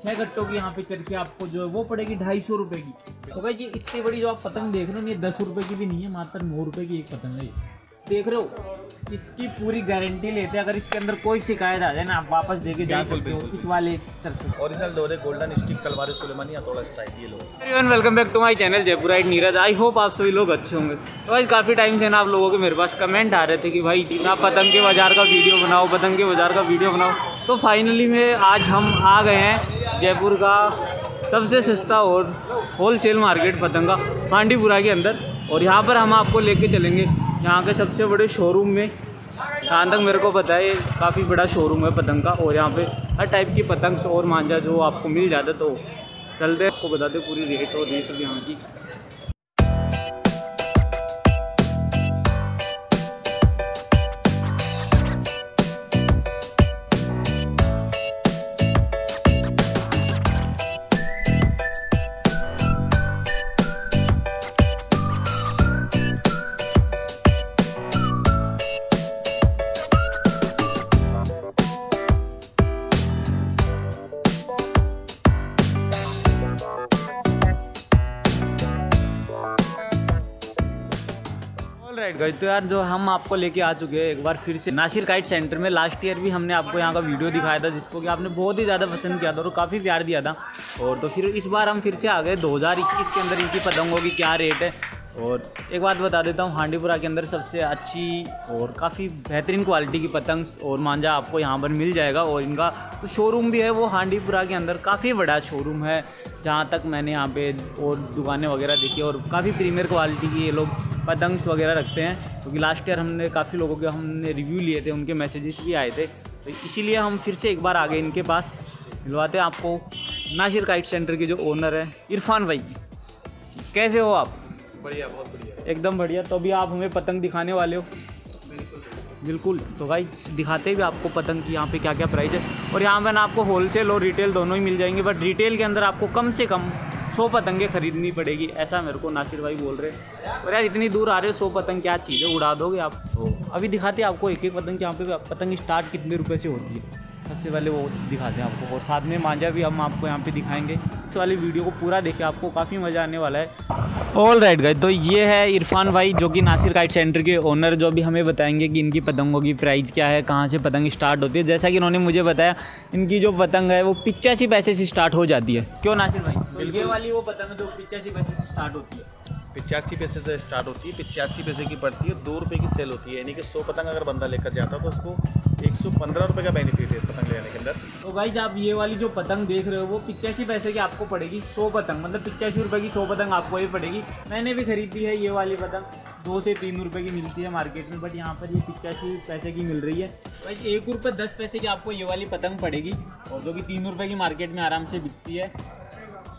छह गट्टों की यहाँ पे चरखी आपको जो है वो पड़ेगी ढाई सौ रुपये की। तो भाई जी इतनी बड़ी जो आप पतंग देख रहे हो ये दस रुपये की भी नहीं है मात्र नौ रुपये की एक पतंग है देख रहे हो इसकी पूरी गारंटी लेते हैं अगर इसके अंदर कोई शिकायत आ जाए ना आप वापस दे के जा सकते हो इस वाले ओरिजिनल डोरे गोल्डन स्टिक कलवारे सुलेमानी हथौड़ा स्टाइल ये लो everyone welcome back to my channel Jaipurite Neeraj I hope आप सभी लोग अच्छे होंगे। तो भाई काफ़ी टाइम से ना आप लोगों के मेरे पास कमेंट आ रहे थे कि भाई ना पतंग के बाज़ार का वीडियो बनाओ पतंग के बाज़ार का वीडियो बनाओ। तो फाइनली में आज हम आ गए हैं जयपुर का सबसे सस्ता और होल सेल मार्केट पतंगा पांडीपुरा के अंदर। और यहाँ पर हम आपको लेके चलेंगे। यहाँ के सबसे बड़े शोरूम में, यहाँ तक मेरे को पता है काफ़ी बड़ा शोरूम है पतंग। का और यहाँ पे हर टाइप की पतंग और मांझा जो आपको मिल जाता तो चलते आपको बताते दें पूरी रेट और ये सब यहाँ की। गाइस तो यार जो हम आपको लेके आ चुके हैं एक बार फिर से नासिर काइट सेंटर में। लास्ट ईयर भी हमने आपको यहाँ का वीडियो दिखाया था, जिसको कि आपने बहुत ही ज़्यादा पसंद किया था और काफ़ी प्यार दिया था। और तो फिर इस बार हम फिर से आ गए। 2021 के अंदर इनकी पतंगों की क्या रेट है और एक बात बता देता हूँ, हांडीपुरा के अंदर सबसे अच्छी और काफ़ी बेहतरीन क्वालिटी की पतंग और मांझा आपको यहाँ पर मिल जाएगा और इनका तो शोरूम भी है वो हांडीपुरा के अंदर काफ़ी बड़ा शोरूम है, जहाँ तक मैंने यहाँ पे और दुकानें वगैरह देखी और काफ़ी प्रीमियर क्वालिटी की ये लोग पतंग्स वगैरह रखते हैं, क्योंकि तो लास्ट ईयर हमने काफ़ी लोगों के हमने रिव्यू लिए थे, उनके मैसेजेस भी आए थे। तो इसीलिए हम फिर से एक बार आ गए इनके पास मिलवाते आपको, नासिर काइट सेंटर के जो ओनर है, इरफान भाई कैसे हो आप? बढ़िया बहुत बढ़िया। एकदम बढ़िया। तो अभी आप हमें पतंग दिखाने वाले हो। बिल्कुल। तो भाई दिखाते भी आपको पतंग की यहाँ पे क्या क्या प्राइस है। और यहाँ पे ना आपको होलसेल और रिटेल दोनों ही मिल जाएँगे बट रिटेल के अंदर आपको कम से कम सौ पतंगे खरीदनी पड़ेगी ऐसा मेरे को नासिर भाई बोल रहे हैं। और यार इतनी दूर आ रहे हो सौ पतंग क्या चीज़ है? उड़ा दोगे आप? तो अभी दिखाते आपको एक एक पतंग यहाँ पे पतंग स्टार्ट कितने रुपये से होती है। सबसे पहले वो दिखाते हैं आपको। और साथ में मांझा भी हम आपको यहाँ पे दिखाएँगे। इस वाली वीडियो को पूरा देखिए आपको काफ़ी मज़ा आने वाला है। ऑल राइट गए तो ये है इरफान भाई जो कि नासिर काइट सेंटर के ओनर जो भी हमें बताएँगे कि इनकी पतंगों की प्राइस क्या है कहाँ से पतंग स्टार्ट होती है। जैसा कि इन्होंने मुझे बताया इनकी जो पतंग है वो पिचासी पैसे से स्टार्ट हो जाती है। क्यों नासिर भाई? तो ये वाली वो पतंग जो पिचासी पैसे से स्टार्ट होती है। पिचासी पैसे से स्टार्ट होती है पिचासी पैसे की पड़ती है दो रुपये की सेल होती है। यानी कि सौ पतंग अगर बंदा लेकर जाता है तो उसको एक सौ पंद्रह रुपये का बेनिफिट है पतंग लेने के अंदर। तो भाई आप ये वाली जो पतंग देख रहे हो वो पिचासी पैसे की आपको पड़ेगी सौ पतंग। मतलब पिचासी रुपए की सौ पतंग आपको ये पड़ेगी। मैंने भी खरीदी है ये वाली पतंग। दो से तीन रुपए की मिलती है मार्केट में बट यहाँ पर ये पिचासी पैसे की मिल रही है। भाई एक रुपये दस पैसे की आपको ये वाली पतंग पड़ेगी और जो कि तीन रुपए की मार्केट में आराम से बिकती है।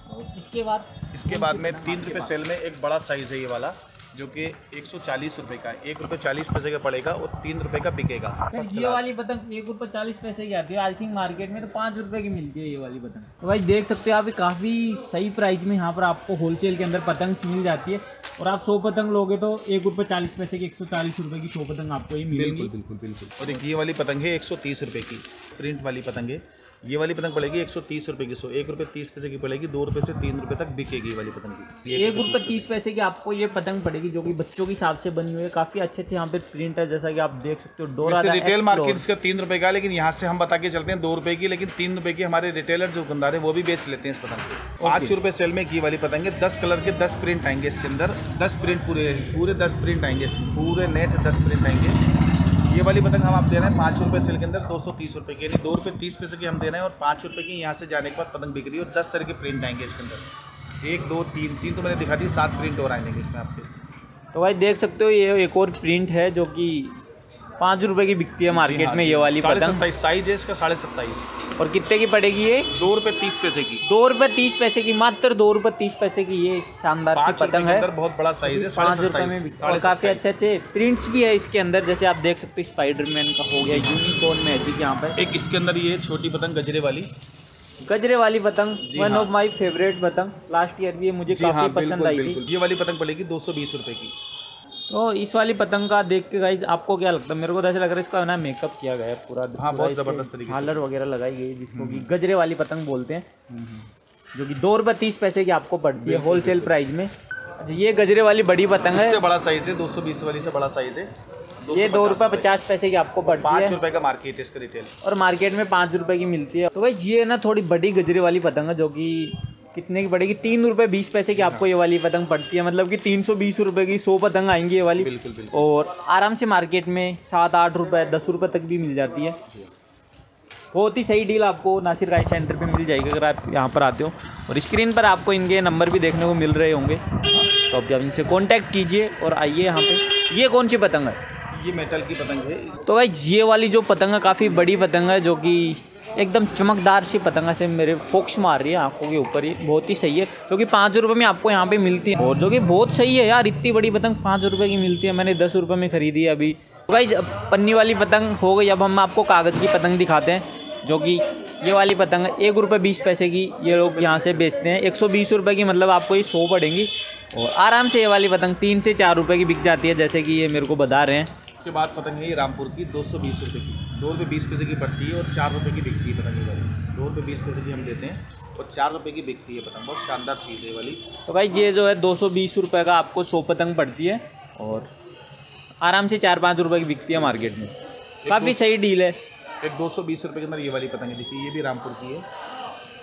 और इसके बाद इसके बाद में तीन रुपये सेल में एक बड़ा साइज़ है ये वाला। जो कि एक सौ चालीस रुपये का एक रुपये चालीस पैसे का पड़ेगा और तीन रुपये का बिकेगा। ये वाली पतंग एक रुपये चालीस पैसे की आती है। आई थिंक मार्केट में तो पाँच रुपये की मिलती है ये वाली पतंग तो भाई देख सकते हो आप काफ़ी सही प्राइस में यहाँ पर आपको होलसेल के अंदर पतंग मिल जाती है। और आप सौ पतंग लोगे तो एक रुपये चालीस पैसे की एक सौ चालीस रुपये की सौ पतंग आपको ये मिलेगी। बिल्कुल बिल्कुल और एक ये वाली पतंग है एक सौ तीस रुपये की। प्रिंट वाली पतंग है। ये वाली पतंग पड़ेगी एक सौ तीस रुपये की सौ एक रुपये तीस पैसे की पड़ेगी दो रुपये से तीन रुपये तक बिकेगी ये वाली पतंग की। एक रुपये तीस पैसे की आपको ये पतंग पड़ेगी जो कि बच्चों के हिसाब से बनी हुई है। काफ़ी अच्छे अच्छे यहाँ पे प्रिंट है जैसा कि आप देख सकते हो डोरा रिटेल मार्केट इसका तीन रुपये का लेकिन यहाँ से हम बता के चलते हैं दो रुपये की लेकिन तीन रुपये की हमारे रिटेलर जो दुकानदार है वो भी बेच लेते हैं इस पतंग को। पाँच रुपये सेल में की वाली पतंग है दस कलर के दस प्रिंट आएँगे इसके अंदर दस प्रिंट पूरे पूरे दस प्रिंट आएँगे पूरे नेट दस प्रिंट आएँगे। ये वाली पतंग हम आप दे रहे हैं पाँच रुपये सेल के अंदर दो सौ तीस रुपये की। यानी दो रुपये तीस पैसे की हम दे रहे हैं और पाँच रुपये की यहाँ से जाने के बाद पतंग बिक रही है और दस तरह के प्रिंट आएँगे इसके अंदर। एक दो तीन तीन तो मैंने दिखा दी सात प्रिंट और आएँगे इसमें आपके। तो भाई देख सकते हो ये एक और प्रिंट है जो कि पाँच रुपये की बिकती है मार्केट में ये वाली साढ़े पतंग साइज़ है इसका साढ़े सत्ताईस। और कितने की पड़ेगी ये? दो रुपये तीस पैसे की। दो रुपए तीस पैसे की मात्र दो रुपए तीस पैसे की ये शानदार सी पतंग है। बहुत बड़ा साइज़ है पाँच रुपए में भी और काफ़ी अच्छे अच्छे प्रिंट्स भी है इसके अंदर जैसे आप देख सकते हो स्पाइडरमैन का हो गया यूनिकॉर्न मैजिक यहाँ पे एक इसके अंदर ये छोटी पतंग गजरे वाली। गजरे वाली पतंग वन। ऑफ़ माय फेवरेट पतंग। लास्ट ईयर भी ये मुझे काफ़ी हाँ पसंद आई थी। ये वाली पतंग पड़ेगी दो सौ बीस रुपये की। तो इस वाली पतंग का देख के गाइज़ आपको क्या लगता है? मेरे को तो ऐसा लग रहा है इसका ना मेकअप किया गया है पूरा। हाँ, बहुत ज़बरदस्त झालर वगैरह लगाई गई जिसको कि गजरे वाली पतंग बोलते हैं। जो कि दो रुपये तीस पैसे की आपको पड़ती है होलसेल प्राइस में। अच्छा ये गजरे वाली बड़ी पतंग है। इससे बड़ा साइज़ है 220 वाली से बड़ा साइज़ है। ये दो रुपये पचास पैसे की आपको पड़ती पाँच है रुपए का मार्केट है इसका रिटेल और मार्केट में पाँच रुपए की मिलती है। तो भाई ये ना थोड़ी बड़ी गजरे वाली पतंग है जो कि कितने की पड़ेगी? तीन रुपए बीस पैसे की आपको ये वाली पतंग पड़ती है। मतलब कि तीन सौ बीस रुपए की सौ पतंग आएँगी ये वाली। बिल्कुल बिल्कुल। और आराम से मार्केट में सात आठ रुपए दस रुपए तक भी मिल जाती है। बहुत ही सही डील आपको नासिर गाइड सेंटर पे मिल जाएगी अगर आप यहाँ पर आते हो। और स्क्रीन पर आपको इनके नंबर भी देखने को मिल रहे होंगे। तो आप आप इनसे कॉन्टैक्ट कीजिए और आइए यहाँ पे। ये कौन सी पतंग है? ये मेटल की पतंग है। तो भाई ये वाली जो पतंग है काफ़ी बड़ी पतंग है जो कि एकदम चमकदार सी पतंग से मेरे फोक्स मार रही है आँखों के ऊपर ही। बहुत ही सही है, क्योंकि कि पाँच रुपये में आपको यहाँ पे मिलती है। और जो कि बहुत सही है यार, इतनी बड़ी पतंग पाँच रुपये की मिलती है। मैंने दस रुपये में खरीदी है अभी। तो भाई पन्नी वाली पतंग हो गई, अब हम आपको कागज़ की पतंग दिखाते हैं, जो कि ये वाली पतंग है एक रुपये बीस पैसे की ये लोग यहाँ से बेचते हैं। एक सौ बीस रुपये की मतलब आपको ये सौ पड़ेंगी। और आराम से ये वाली पतंग तीन से चार रुपये की बिक जाती है, जैसे कि ये मेरे को बता रहे हैं। उसके बाद पतंग है ये रामपुर की दो सौ बीस रुपये की। दो रुपये बीस पैसे की पड़ती है और चार रुपये की बिकती है पतंग ये वाली। दो रुपये बीस पैसे की हम देते हैं और चार रुपये की बिकती है पतंग। बहुत शानदार चीज़ है वाली। तो भाई ये जो है दो सौ बीस रुपये का आपको सौ पतंग पड़ती है और आराम से चार पाँच रुपये की बिकती है मार्केट में। काफ़ी सही डील है। एक दो सौ बीस रुपये के अंदर ये वाली पतंग है। देखिए ये भी रामपुर की है।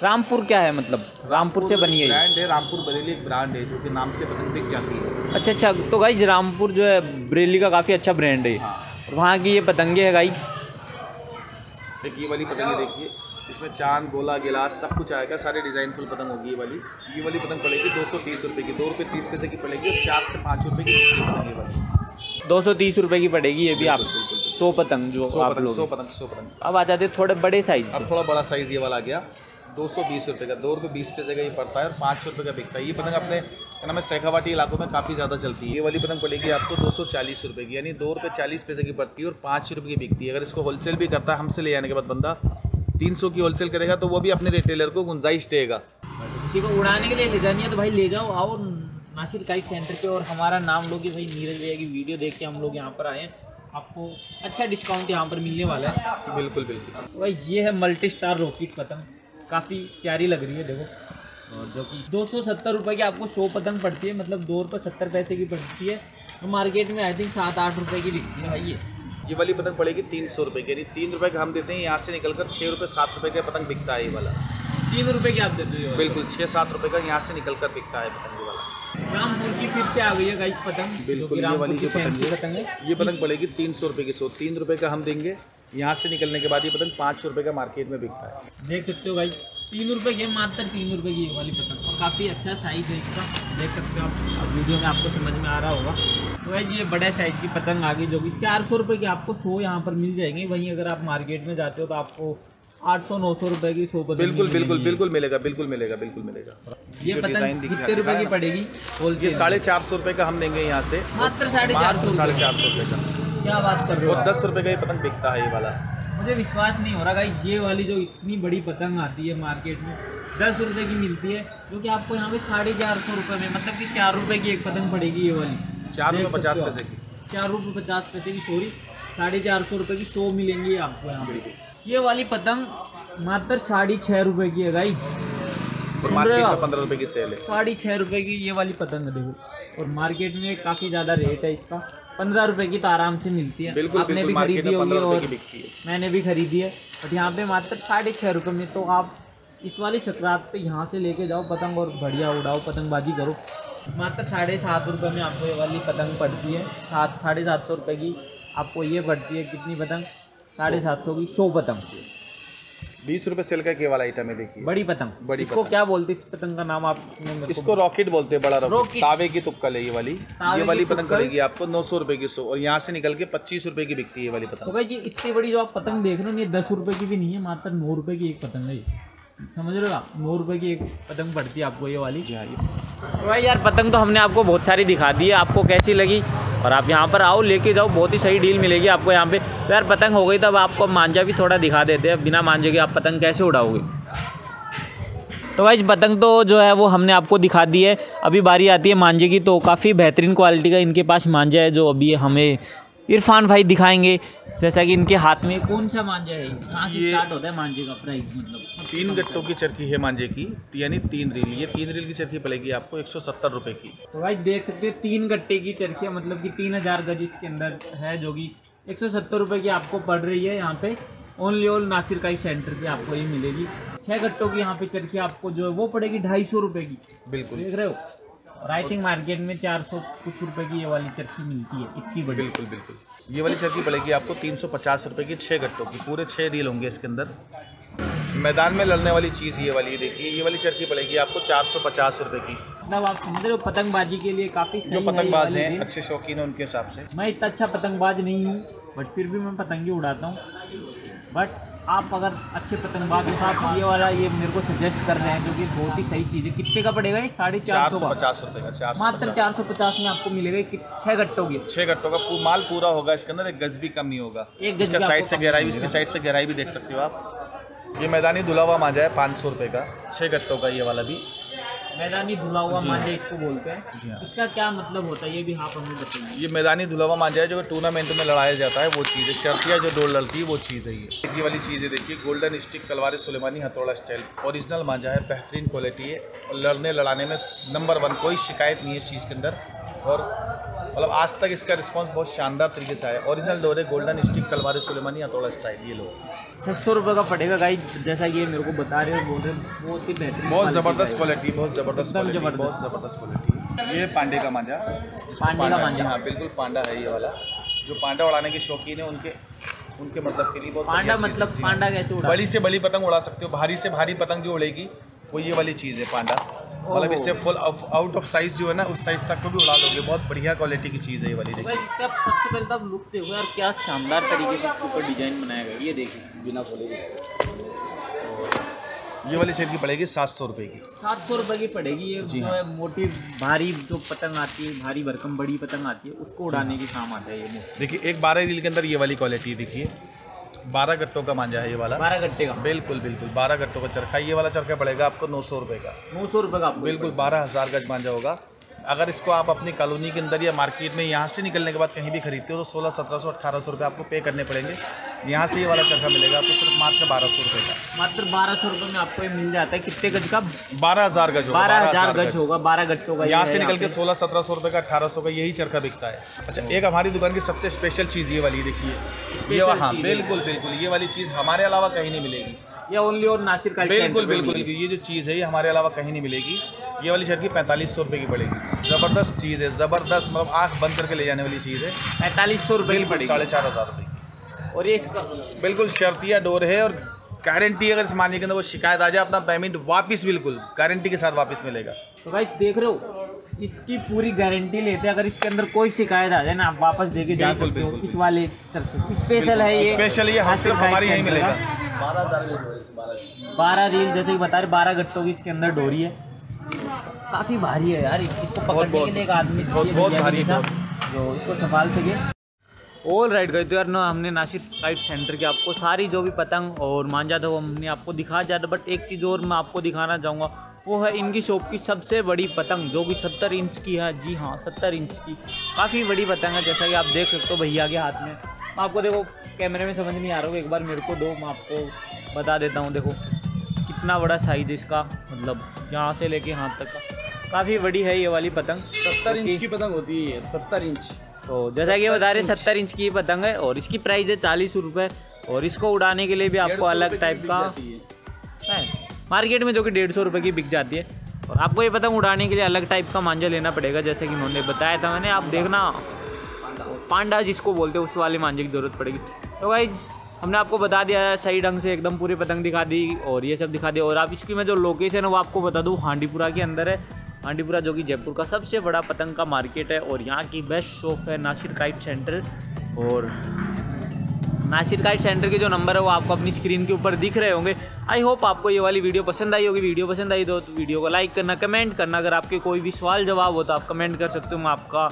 रामपुर क्या है मतलब? रामपुर से बनी है ब्रांड है रामपुर बरेली एक ब्रांड है जो कि नाम से पतंग बिक जाती है। अच्छा अच्छा तो गाइज़ रामपुर जो है बरेली का काफ़ी अच्छा ब्रांड है। ये। और वहाँ की ये पतंगे है गाइज़ एक ये वाली पतंग है देखिए। इसमें चाँद गोला गिलास सब कुछ आएगा सारे डिज़ाइन फुल पतंग होगी ये वाली। ये वाली पतंग पड़ेगी दो सौ तीस रुपये की। दो रुपये तीस पैसे की पड़ेगी और चार से पाँच रुपये की पतंग ये वाली। दो सौ तीस रुपये की पड़ेगी ये भी आप। सौ पतंग जो आप पतंग लोग। सौ पतंग सौ पतंग। अब आ जाते थोड़े बड़े साइज़ अब थोड़ा बड़ा साइज़ ये वाला आ गया। दो सौ बीस रुपये का दो रुपये बीस पैसे का ये पड़ता है और पाँच सौ रुपये का बिकता है। ये पतंग अपने क्या नाम है सैखावाटी इलाकों में काफ़ी ज़्यादा चलती है। ये वाली पतंग पड़ेगी आपको दो सौ चालीस रुपये की यानी दो रुपये चालीस पैसे की पड़ती है और पाँच रुपये की बिकती है। अगर इसको होलसेल भी करता है हमसे ले जाने के बाद बंदा तीन सौ की होलसेल करेगा तो वो भी अपने रिटेलर को गुंजाइश देगा। किसी को उड़ाने के लिए ले जानी है तो भाई ले जाओ आओ नासिर काइट सेंटर पे और हमारा नाम लो कि भाई नीरज भैया की वीडियो देख के हम लोग यहाँ पर आए हैं। आपको अच्छा डिस्काउंट यहाँ पर मिलने वाला है। बिल्कुल बिल्कुल। तो भाई ये है मल्टी स्टार रॉकेट पतंग। काफ़ी प्यारी लग रही है देखो। और जो कि दो सौ सत्तर रुपये की आपको शो पतंग पड़ती है मतलब दो रुपये सत्तर पैसे की पड़ती है। तो मार्केट में आई थिंक सात आठ रुपये की बिकती है भाई ये। ये वाली पतंग पड़ेगी तीन सौ रुपये की यानी तीन रुपये का हम देते हैं यहाँ से निकलकर छः रुपये सात रुपये का पतंग बिकता है ये वाला। तीन रुपये की आप देते हो बिल्कुल छः सात रुपये का यहाँ से निकलकर बिकता है पतंग ये वाला। रामपुर की फिर से आ गई है गाइस पतंग बिल्कुल ये वाली जो पतंग है ये पतंग पड़ेगी तीन सौ रुपये की सौ तीन रुपये का हम देंगे। यहाँ से निकलने के बाद ये पतंग पाँच सौ रुपये का मार्केट में बिकता है। देख सकते हो भाई तीन रुपए की मात्र तीन रुपए की ये वाली पतंग। और काफ़ी अच्छा साइज़ है इसका। देख सकते हो आप अब वीडियो में आपको समझ में आ रहा होगा। तो भाई ये बड़े साइज़ की पतंग आ गई जो कि चार सौ रुपये की आपको सौ यहाँ पर मिल जाएँगे। वहीं अगर आप मार्केट में जाते हो तो आपको आठ सौ नौ सौ रुपये की सौ पतंग बिल्कुल बिल्कुल बिल्कुल मिलेगा बिल्कुल मिलेगा बिल्कुल मिलेगा। ये पतंग कितने रुपए की पड़ेगी ये साढ़े चार सौ रुपये का हम देंगे यहाँ से। मात्र साढ़े चार सौ साढ़े चार सौ रुपये का। क्या बात कर रहे हो दस रुपये का ये पतंग बिकता है ये वाला। मुझे विश्वास नहीं हो रहा भाई ये वाली जो इतनी बड़ी पतंग आती है मार्केट में दस रुपए की मिलती है जो कि आपको यहाँ पे साढ़े चार सौ रुपये में मतलब कि चार रुपए की एक पतंग पड़ेगी ये वाली। चार रुपये पचास पैसे की। चार रुपये पचास पैसे की सॉरी साढ़े चार सौ रुपये की सौ मिलेंगी आपको यहाँ पे। ये वाली पतंग मात्र साढ़े छः रुपये की है भाई? पंद्रह रुपये की सेल है। साढ़े छः रुपये की ये वाली पतंग है देखो। और मार्केट में काफ़ी ज़्यादा रेट है इसका। पंद्रह रुपये की तो आराम से मिलती है। बिल्कुल आपने बिल्कुल भी खरीदी होगी और मैंने भी खरीदी है। बट यहाँ पे मात्र साढ़े छः रुपये में तो आप इस वाली सकरात पे यहाँ से लेके जाओ पतंग और बढ़िया उड़ाओ पतंगबाजी करो। मात्र साढ़े सात रुपये में आपको ये वाली पतंग पड़ती है। सात साढ़े सात सौ रुपये की आपको ये पड़ती है कितनी पतंग? साढ़े सात सौ की सौ पतंग। बीस रुपए सेल का केवल वाला आइटम है देखिए। बड़ी पतंग। बड़ी इसको पतंग। क्या बोलते हैं इस पतंग का नाम आप इसको रॉकेट बोलते हैं बड़ा रॉकेट। तावे की तुक्का ले ये वाली। ये वाली पतंग करेगी आपको नौ सौ रुपए की सो और यहाँ से निकल के पच्चीस रुपए की बिकती है ये वाली तो पतंग भाई जी इतनी बड़ी जो आप पतंग देख रहे हो ये दस रुपए की भी नहीं है मात्र नौ रुपए की एक पतंग है समझ रहे हो आप? नौ रुपए की एक पतंग पड़ती है आपको ये वाली। हाँ तो भाई यार पतंग तो हमने आपको बहुत सारी दिखा दी है आपको कैसी लगी? और आप यहाँ पर आओ लेके जाओ बहुत ही सही डील मिलेगी आपको यहाँ पे। तो यार पतंग हो गई तब आपको मांझा भी थोड़ा दिखा देते हैं बिना मांझे के आप पतंग कैसे उड़ाओगे? तो भाई पतंग तो जो है वो हमने आपको दिखा दी है। अभी बारी आती है मांझे की तो काफ़ी बेहतरीन क्वालिटी का इनके पास मांझा है जो अभी हमें इरफान भाई दिखाएँगे जैसा कि इनके हाथ में कौन सा मांझा है? कहाँ से स्टार्ट होता है मांझे का प्राइस मतलब? तीन गट्टों की चरखी है मांझे की यानी तीन रील। ये तीन रील की चरखी पड़ेगी आपको एक सौ सत्तर रुपये की। तो भाई देख सकते हो तीन गट्टे की चरखियाँ मतलब कि तीन हज़ार गज इसके अंदर है जो कि एक सौ सत्तर रुपये की आपको पड़ रही है यहाँ पे। ओनली ओल नासिर काई सेंटर पे आपको ये मिलेगी। छः गट्टों की यहाँ पे चरखी आपको जो है वो पड़ेगी ढाई सौ रुपये की। बिल्कुल। देख रहे हो? और आई थिंक मार्केट में चार सौ कुछ रुपए की ये वाली चरखी मिलती है इतनी बड़ी। बिल्कुल बिल्कुल। ये वाली चरखी पड़ेगी आपको तीन सौ पचास रुपये की छः गट्टों की। पूरे छः रील होंगे इसके अंदर। मैदान में लड़ने वाली चीज़ ये वाली देखिए ये वाली चरखी पड़ेगी आपको चार सौ पचास रुपये की। मतलब आप समझ रहे हो पतंगबाजी के लिए काफ़ी सही जो पतंगबाज हैं अच्छे शौकीन हैं उनके हिसाब से। मैं इतना अच्छा पतंगबाज नहीं हूँ बट फिर भी मैं पतंगी उड़ाता हूँ। बट आप अगर अच्छे पतंगबाज हो साथ आप ये वाला ये मेरे को सजेस्ट कर रहे हैं क्योंकि बहुत ही सही चीज़ है। कितने का पड़ेगा ये? साढ़े चार सौ पचास रुपये का चार सौ मात्र चार सौ पचास में आपको मिलेगा छः घट्टों की। छः घट्टों का माल पूरा होगा इसके अंदर एक गज भी कम नहीं होगा। एक गज का साइड से गहराई भी इसकी साइड से गहराई भी देख सकते हो आप। ये मैदानी दुलावा मांझा है पाँच सौ रुपये का छः घट्टों का ये वाला भी। मैदानी धुला हुआ। मांझा इसको बोलते हैं। हाँ। इसका क्या मतलब होता है ये भी आप हमें बताइए। ये मैदानी धुला हुआ मांझा है जो टूर्नामेंट में लड़ाया जाता है वो चीज़ है। शर्तियाँ जो दौड़ लड़ती है वो चीज़ है ये। ये वाली चीज़ है देखिए गोल्डन स्टिक तलवार सुलेमानी हथौड़ा स्टाइल ओरिजिनल मांझा है बेहतरीन क्वालिटी है। और लड़ने लड़ाने में नंबर वन कोई शिकायत नहीं है इस चीज़ के अंदर। और मतलब आज तक इसका रिस्पांस बहुत शानदार तरीके से आया ओरिजिनल डोर है गोल्डन स्टिक तलवार सुलेमानी हथौड़ा स्टाइल ये लो छः सौ रुपये का पड़ेगा गाइस जैसा ये मेरे को बता रहे हो बोल रहे बहुत ही बेहतरीन बहुत ज़बरदस्त क्वालिटी बहुत ज़बरदस्त। बहुत ज़बरदस्त क्वालिटी ये पांडे का मांझा पांडे का मांझा। हाँ बिल्कुल पांडा है ये वाला जो पांडा उड़ाने के शौकीन है उनके उनके मतलब के लिए बहुत पांडा। मतलब। पांडा कैसे उड़ा बड़ी से बड़ी पतंग उड़ा सकते हो भारी से भारी पतंग जो उड़ेगी वो ये वाली चीज़ है पांडा मतलब इससे फुल आउट ऑफ़ साइज़ जो है ना उस साइज़ तक को भी उड़ा लोगे बहुत बढ़िया क्वालिटी की चीज़ है ये वाली देखिए। इसका सबसे पहले तो लुक देखो यार क्या शानदार तरीके से इसके ऊपर डिज़ाइन बनाया गया ये देखिए बिना खोले ये वाली शेर की पड़ेगी सात सौ रुपये की। सात सौ रुपये की पड़ेगी। ये जो हाँ। है मोटी भारी जो पतंग आती है भारी भरकम बड़ी पतंग आती है उसको उड़ाने के काम आता है ये देखिए एक बारह रील के अंदर ये वाली क्वालिटी देखिए। बारह गट्टों का मांझा है ये वाला। बारह गट्टे का। बिल्कुल बिल्कुल बारह गट्टों का चरखा। ये वाला चरखा पड़ेगा आपको नौ सौ रुपए का। नौ सौ रुपए का बिल्कुल बारह हज़ार गज मांझा होगा। अगर इसको आप अपनी कॉलोनी के अंदर या मार्केट में यहाँ से निकलने के बाद कहीं भी खरीदते हो तो सोलह सत्रह सौ अट्ठारह सौ रुपये आपको पे करने पड़ेंगे। यहाँ से ये वाला चरखा मिलेगा आपको सिर्फ़ मात्र बारह सौ रुपये का। मात्र बारह सौ रुपये में आपको ये मिल जाता है। कितने गज का? बारह हज़ार गज बारह हज़ार गज होगा बारह का ये यहाँ से निकल के सोलह सत्रह सौ रुपये का अठारह सौ का यही चरखा बिकता है। अच्छा एक हमारी दुकान की सबसे स्पेशल चीज़ ये वाली देखिए। ये हाँ बिल्कुल बिल्कुल ये वाली चीज़ हमारे अलावा कहीं नहीं मिलेगी। ये ओनली और नासिर का बिल्कुल बिल्कुल ये जो चीज़ है ये हमारे अलावा कहीं नहीं मिलेगी। ये वाली चरखी पैंतालीस सौ रुपये की पड़ेगी। ज़बरदस्त चीज़ है ज़बरदस्त मतलब आँख बंद करके ले जाने वाली चीज़ है। पैंतालीस सौ रुपये की पड़ेगी। साढ़े चार हज़ार रुपये और ये इसका बिल्कुल शर्तिया डोर है और गारंटी अगर इस मानिए के अंदर वो शिकायत आ जाए अपना पेमेंट वापस बिल्कुल गारंटी के साथ वापस मिलेगा। तो भाई देख रहे हो इसकी पूरी गारंटी लेते हैं अगर इसके अंदर कोई शिकायत आ जाए ना आप वापस दे के जा सकते हो। इस वाले स्पेशल है ये। स्पेशल ये हम नासिर सिर्फ़ काइट हमारे यहीं मिलेगा। बारह रील जैसे कि बता रहे बारह गट्टों की इसके अंदर डोरी है। काफ़ी भारी है यार इसको पकड़ने के लिए एक आदमी बहुत- बहुत भारी, बहुत। जो इसको संभाल सके। ऑल राइट गए तो यार ना हमने नासिर काइट सेंटर की आपको सारी जो भी पतंग और मांझा था वो हमने आपको दिखाया जाता बट एक चीज़ और मैं आपको दिखाना चाहूँगा वो है इनकी शॉप की सबसे बड़ी पतंग जो कि सत्तर इंच की है। जी हाँ सत्तर इंच की। काफ़ी बड़ी पतंग है जैसा कि आप देख सकते हो भैया के हाथ में। आपको देखो कैमरे में समझ नहीं आ रहा हो एक बार मेरे को दो मैं आपको बता देता हूँ देखो कितना बड़ा साइज़ इसका मतलब यहाँ से लेके यहाँ तक। का काफ़ी बड़ी है ये वाली पतंग। सत्तर इंच की पतंग होती है सत्तर इंच। तो जैसा कि बता रहे सत्तर इंच की पतंग है और इसकी प्राइस है चालीस रुपये और इसको उड़ाने के लिए भी आपको अलग टाइप का है। मार्केट में जो कि डेढ़ सौ रुपये की बिक जाती है। और आपको ये पतंग उड़ाने के लिए अलग टाइप का मांझा लेना पड़ेगा जैसे कि उन्होंने बताया था मैंने। आप देखना पांडा जिसको बोलते हैं उस वाले मांझे की ज़रूरत पड़ेगी। तो भाई हमने आपको बता दिया है सही ढंग से एकदम पूरी पतंग दिखा दी और ये सब दिखा दिया। और आप इसकी मैं जो लोकेशन है वो आपको बता दूँ हांडीपुरा के अंदर है। हांडीपुरा जो कि जयपुर का सबसे बड़ा पतंग का मार्केट है और यहाँ की बेस्ट शॉप है नासिर काइट सेंटर। और नासिर काइट सेंटर के जो नंबर है वो आपको अपनी स्क्रीन के ऊपर दिख रहे होंगे। आई होप आपको ये वाली वीडियो पसंद आई होगी। वीडियो पसंद आई तो वीडियो को लाइक करना कमेंट करना। अगर आपके कोई भी सवाल, जवाब हो तो आप कमेंट कर सकते हो। मैं आपका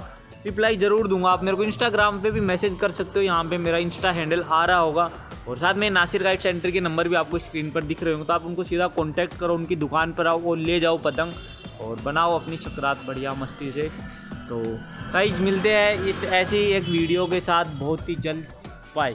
रिप्लाई ज़रूर दूँगा। आप मेरे को इंस्टाग्राम पे भी मैसेज कर सकते हो। यहाँ पे मेरा इंस्टा हैंडल आ रहा होगा। और साथ में नासिर गाइड सेंटर के नंबर भी आपको स्क्रीन पर दिख रहे होंगे। तो आप उनको सीधा कॉन्टैक्ट करो, उनकी दुकान पर आओ और ले जाओ पतंग। और बनाओ अपनी शकरात बढ़िया मस्ती से। तो गाइज़ मिलते हैं इस ऐसी एक वीडियो के साथ। बहुत ही जल्द। पाए